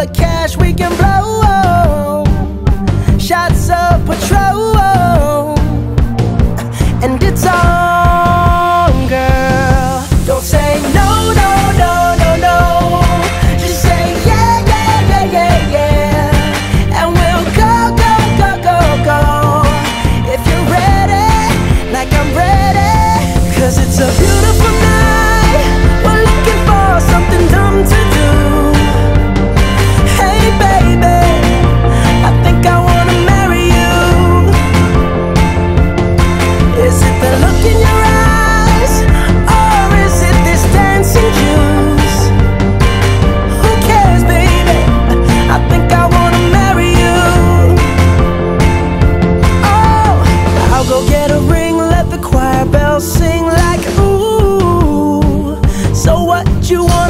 the cash we can blow. Shots of Patrón, and it's all. you want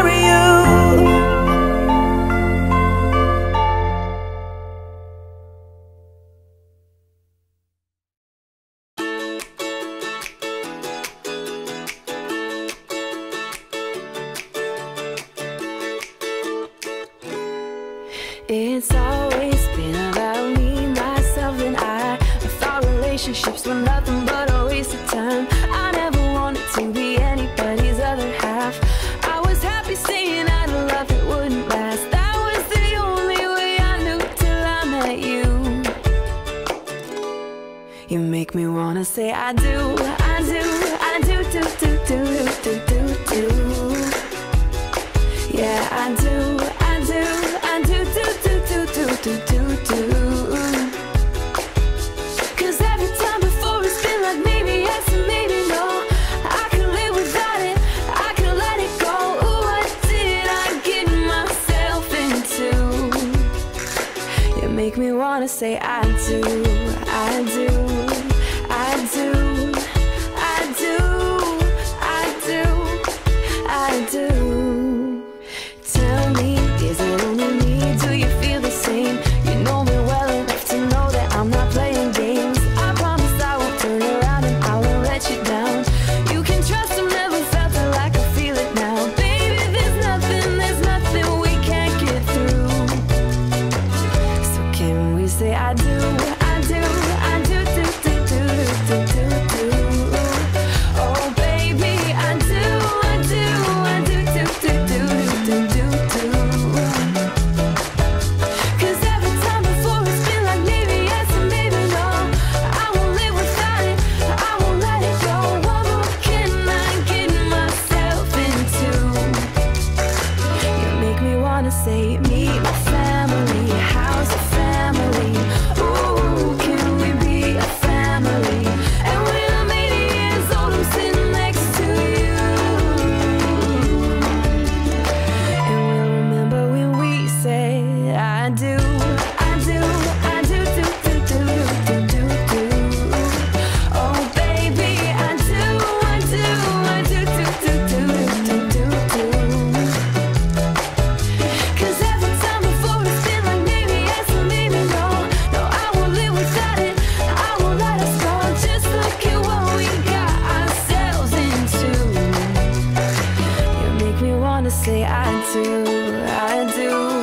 It's always been about me, myself, and I. I thought relationships were nothing but a waste of time. I never wanted to be anybody's other half. I was happy staying out of love it wouldn't last. That was the only way I knew till I met you. You make me wanna say I do. wanna say I do, I do. I do.